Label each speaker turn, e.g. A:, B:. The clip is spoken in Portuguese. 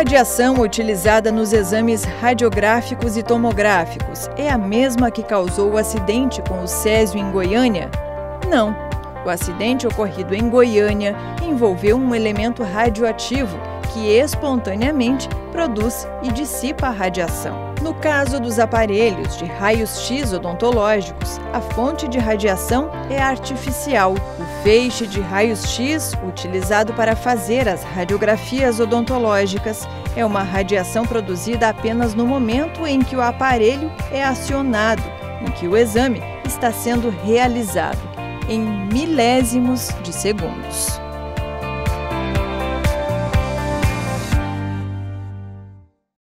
A: radiação utilizada nos exames radiográficos e tomográficos é a mesma que causou o acidente com o Césio em Goiânia? Não. O acidente ocorrido em Goiânia envolveu um elemento radioativo que espontaneamente produz e dissipa a radiação. No caso dos aparelhos de raios-x odontológicos, a fonte de radiação é artificial. O feixe de raios-x, utilizado para fazer as radiografias odontológicas, é uma radiação produzida apenas no momento em que o aparelho é acionado, em que o exame está sendo realizado, em milésimos de segundos.